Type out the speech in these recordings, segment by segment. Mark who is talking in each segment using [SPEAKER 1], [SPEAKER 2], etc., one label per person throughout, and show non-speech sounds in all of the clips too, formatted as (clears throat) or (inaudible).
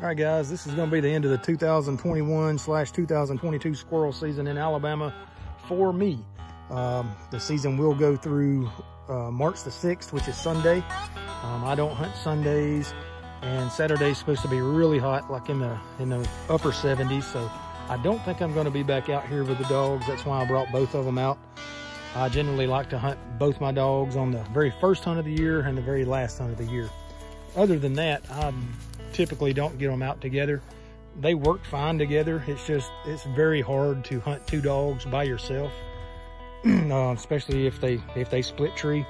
[SPEAKER 1] All right, guys, this is going to be the end of the 2021 slash 2022 squirrel season in Alabama for me. Um, the season will go through uh, March the 6th, which is Sunday. Um, I don't hunt Sundays, and Saturday's supposed to be really hot, like in the in the upper 70s. So I don't think I'm going to be back out here with the dogs. That's why I brought both of them out. I generally like to hunt both my dogs on the very first hunt of the year and the very last hunt of the year. Other than that, I'm typically don't get them out together. They work fine together. It's just, it's very hard to hunt two dogs by yourself, (clears throat) uh, especially if they, if they split tree.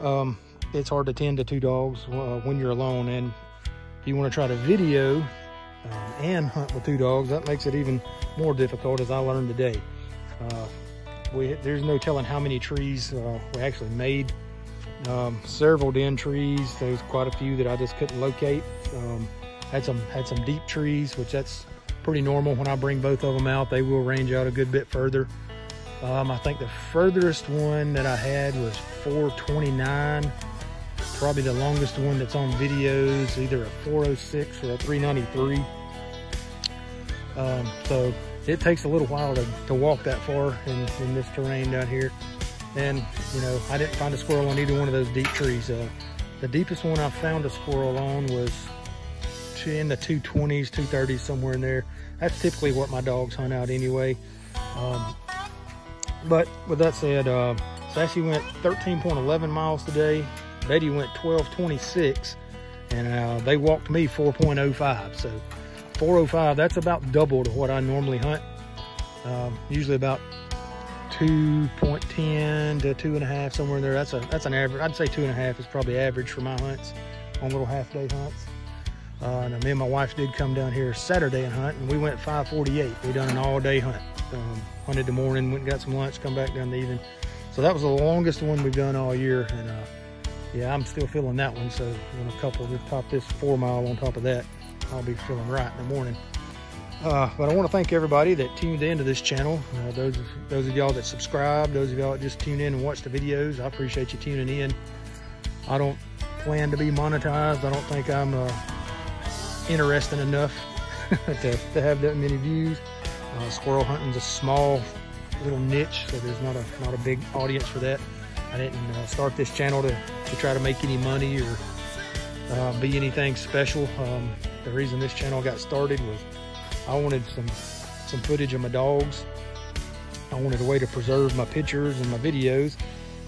[SPEAKER 1] Um, it's hard to tend to two dogs uh, when you're alone. And if you want to try to video um, and hunt with two dogs, that makes it even more difficult as I learned today. Uh, we, there's no telling how many trees uh, we actually made um, several den trees. There's quite a few that I just couldn't locate. Um, had some had some deep trees, which that's pretty normal. When I bring both of them out, they will range out a good bit further. Um, I think the furthest one that I had was 429. Probably the longest one that's on videos, either a 406 or a 393. Um, so it takes a little while to, to walk that far in, in this terrain down here. And, you know, I didn't find a squirrel on either one of those deep trees. Uh, the deepest one I found a squirrel on was in the 220s, 230s, somewhere in there. That's typically what my dogs hunt out anyway. Um, but with that said, uh, Sassy went 13.11 miles today. Betty went 12.26 and uh, they walked me 4.05. So 405, that's about double to what I normally hunt. Um, usually about 2.10 to two and a half, somewhere in there. That's a that's an average. I'd say two and a half is probably average for my hunts on little half day hunts. Uh, and me and my wife did come down here Saturday and hunt, and we went 548. We done an all day hunt. Um, hunted the morning, went and got some lunch, come back down the evening. So that was the longest one we've done all year, and uh, yeah, I'm still feeling that one. So when a couple to top this four mile on top of that, I'll be feeling right in the morning. Uh, but I want to thank everybody that tuned into this channel. Uh, those, those of y'all that subscribe, those of y'all that just tune in and watch the videos, I appreciate you tuning in. I don't plan to be monetized. I don't think I'm uh, interesting enough (laughs) to, to have that many views. Uh, squirrel hunting's a small little niche, so there's not a not a big audience for that. I didn't uh, start this channel to, to try to make any money or uh, be anything special. Um, the reason this channel got started was I wanted some some footage of my dogs. I wanted a way to preserve my pictures and my videos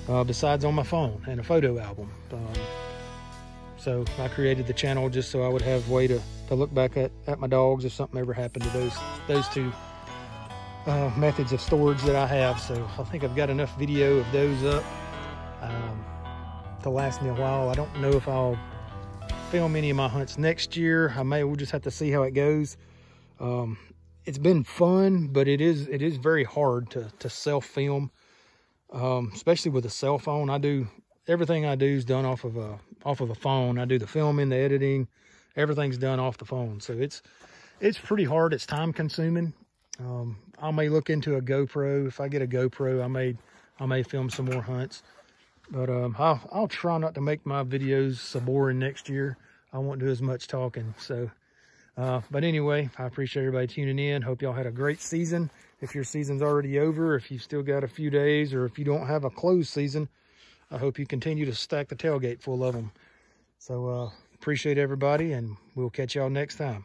[SPEAKER 1] uh, besides on my phone and a photo album. Um, so I created the channel just so I would have a way to, to look back at, at my dogs if something ever happened to those those two uh, methods of storage that I have. So I think I've got enough video of those up um, to last me a while. I don't know if I'll film any of my hunts next year. I may, we'll just have to see how it goes. Um, it's been fun, but it is it is very hard to to self film, um, especially with a cell phone. I do everything I do is done off of a off of a phone. I do the filming, the editing, everything's done off the phone. So it's it's pretty hard. It's time consuming. Um, I may look into a GoPro. If I get a GoPro, I may I may film some more hunts. But um, I'll I'll try not to make my videos so boring next year. I won't do as much talking. So. Uh, but anyway, I appreciate everybody tuning in. Hope y'all had a great season. If your season's already over, if you've still got a few days, or if you don't have a closed season, I hope you continue to stack the tailgate full of them. So uh, appreciate everybody, and we'll catch y'all next time.